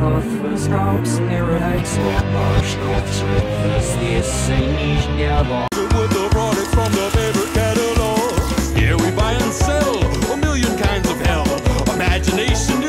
Schiffe With the products from the favorite catalog. Yeah, we buy and sell a million kinds of hell. Imagination